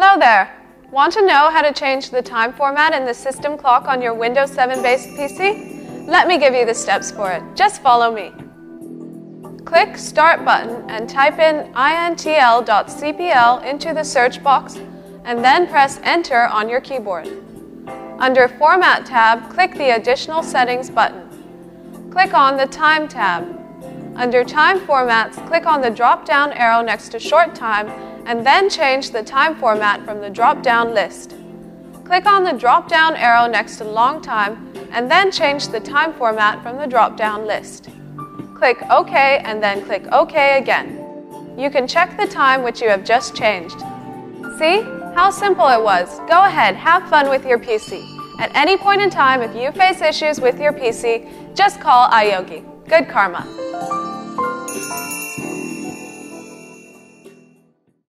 Hello there. Want to know how to change the time format in the system clock on your Windows 7 based PC? Let me give you the steps for it. Just follow me. Click Start button and type in intl.cpl into the search box and then press Enter on your keyboard. Under Format tab, click the Additional Settings button. Click on the Time tab. Under Time Formats, click on the drop-down arrow next to Short Time and then change the time format from the drop-down list. Click on the drop-down arrow next to Long Time and then change the time format from the drop-down list. Click OK and then click OK again. You can check the time which you have just changed. See? How simple it was. Go ahead, have fun with your PC. At any point in time, if you face issues with your PC, just call iYogi. Good karma.